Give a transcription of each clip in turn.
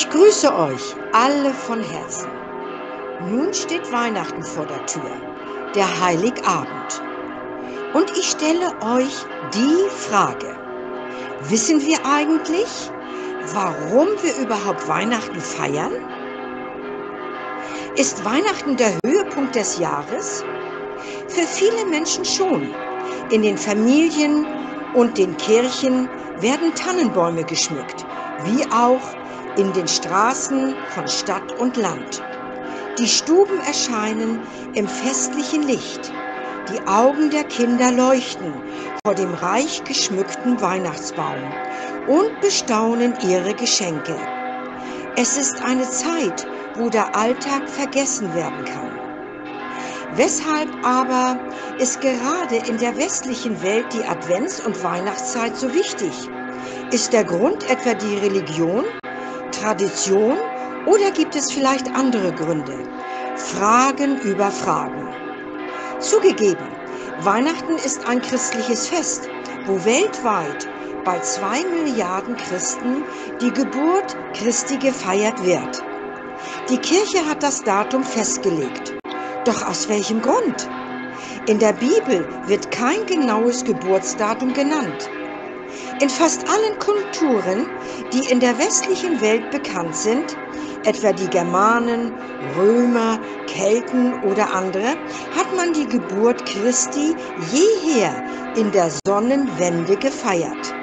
Ich grüße euch alle von Herzen. Nun steht Weihnachten vor der Tür, der Heiligabend. Und ich stelle euch die Frage, wissen wir eigentlich, warum wir überhaupt Weihnachten feiern? Ist Weihnachten der Höhepunkt des Jahres? Für viele Menschen schon. In den Familien und den Kirchen werden Tannenbäume geschmückt, wie auch in den Straßen von Stadt und Land. Die Stuben erscheinen im festlichen Licht. Die Augen der Kinder leuchten vor dem reich geschmückten Weihnachtsbaum und bestaunen ihre Geschenke. Es ist eine Zeit, wo der Alltag vergessen werden kann. Weshalb aber ist gerade in der westlichen Welt die Advents- und Weihnachtszeit so wichtig? Ist der Grund etwa die Religion? Tradition oder gibt es vielleicht andere Gründe? Fragen über Fragen. Zugegeben, Weihnachten ist ein christliches Fest, wo weltweit bei zwei Milliarden Christen die Geburt Christi gefeiert wird. Die Kirche hat das Datum festgelegt. Doch aus welchem Grund? In der Bibel wird kein genaues Geburtsdatum genannt. In fast allen Kulturen, die in der westlichen Welt bekannt sind, etwa die Germanen, Römer, Kelten oder andere, hat man die Geburt Christi jeher in der Sonnenwende gefeiert.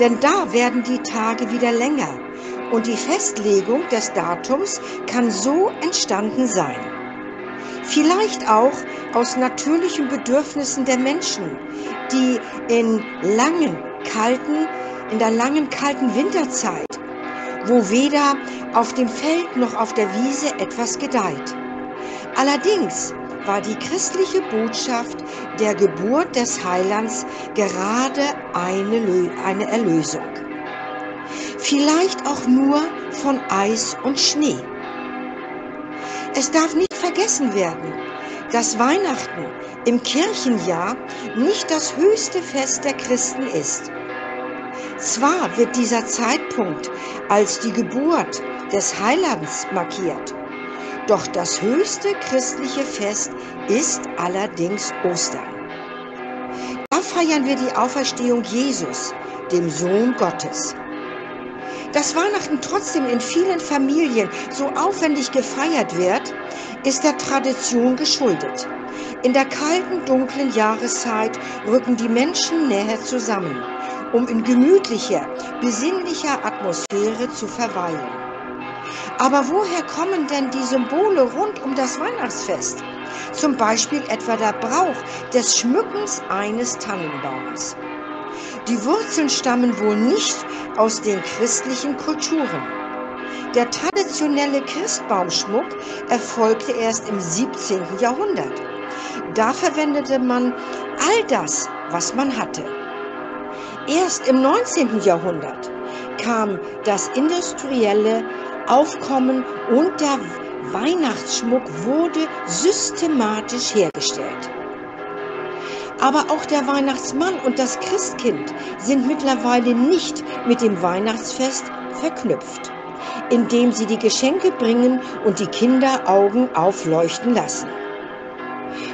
Denn da werden die Tage wieder länger und die Festlegung des Datums kann so entstanden sein. Vielleicht auch aus natürlichen Bedürfnissen der Menschen, die in langen, kalten, in der langen, kalten Winterzeit, wo weder auf dem Feld noch auf der Wiese etwas gedeiht. Allerdings war die christliche Botschaft der Geburt des Heilands gerade eine, eine Erlösung. Vielleicht auch nur von Eis und Schnee. Es darf nicht vergessen werden, dass Weihnachten im Kirchenjahr nicht das höchste Fest der Christen ist. Zwar wird dieser Zeitpunkt als die Geburt des Heilands markiert, doch das höchste christliche Fest ist allerdings Ostern. Da feiern wir die Auferstehung Jesus, dem Sohn Gottes. Dass Weihnachten trotzdem in vielen Familien so aufwendig gefeiert wird, ist der Tradition geschuldet. In der kalten, dunklen Jahreszeit rücken die Menschen näher zusammen, um in gemütlicher, besinnlicher Atmosphäre zu verweilen. Aber woher kommen denn die Symbole rund um das Weihnachtsfest? Zum Beispiel etwa der Brauch des Schmückens eines Tannenbaums. Die Wurzeln stammen wohl nicht aus den christlichen Kulturen. Der traditionelle Christbaumschmuck erfolgte erst im 17. Jahrhundert. Da verwendete man all das, was man hatte. Erst im 19. Jahrhundert kam das industrielle Aufkommen und der Weihnachtsschmuck wurde systematisch hergestellt. Aber auch der Weihnachtsmann und das Christkind sind mittlerweile nicht mit dem Weihnachtsfest verknüpft, indem sie die Geschenke bringen und die Kinderaugen aufleuchten lassen.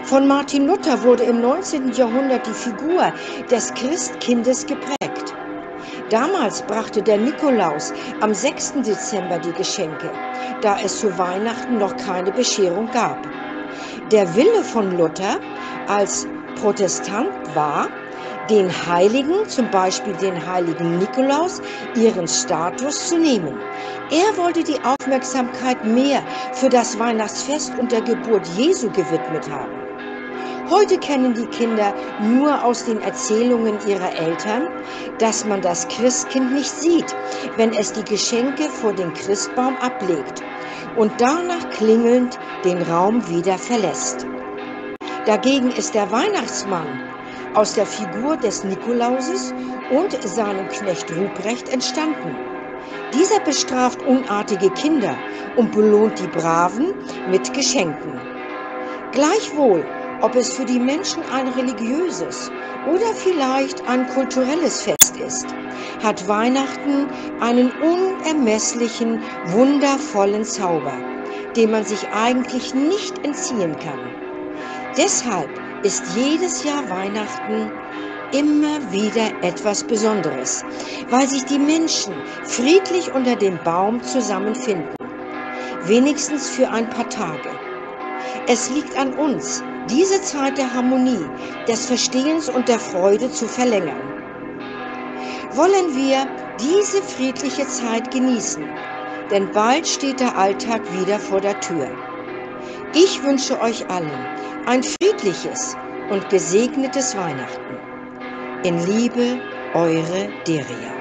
Von Martin Luther wurde im 19. Jahrhundert die Figur des Christkindes geprägt. Damals brachte der Nikolaus am 6. Dezember die Geschenke, da es zu Weihnachten noch keine Bescherung gab. Der Wille von Luther als Protestant war, den Heiligen, zum Beispiel den heiligen Nikolaus, ihren Status zu nehmen. Er wollte die Aufmerksamkeit mehr für das Weihnachtsfest und der Geburt Jesu gewidmet haben. Heute kennen die Kinder nur aus den Erzählungen ihrer Eltern, dass man das Christkind nicht sieht, wenn es die Geschenke vor den Christbaum ablegt und danach klingelnd den Raum wieder verlässt. Dagegen ist der Weihnachtsmann aus der Figur des Nikolauses und seinem Knecht Ruprecht entstanden. Dieser bestraft unartige Kinder und belohnt die Braven mit Geschenken. Gleichwohl ob es für die Menschen ein religiöses oder vielleicht ein kulturelles Fest ist, hat Weihnachten einen unermesslichen, wundervollen Zauber, dem man sich eigentlich nicht entziehen kann. Deshalb ist jedes Jahr Weihnachten immer wieder etwas Besonderes, weil sich die Menschen friedlich unter dem Baum zusammenfinden, wenigstens für ein paar Tage. Es liegt an uns, diese Zeit der Harmonie, des Verstehens und der Freude zu verlängern. Wollen wir diese friedliche Zeit genießen, denn bald steht der Alltag wieder vor der Tür. Ich wünsche euch allen ein friedliches und gesegnetes Weihnachten. In Liebe, eure Deria.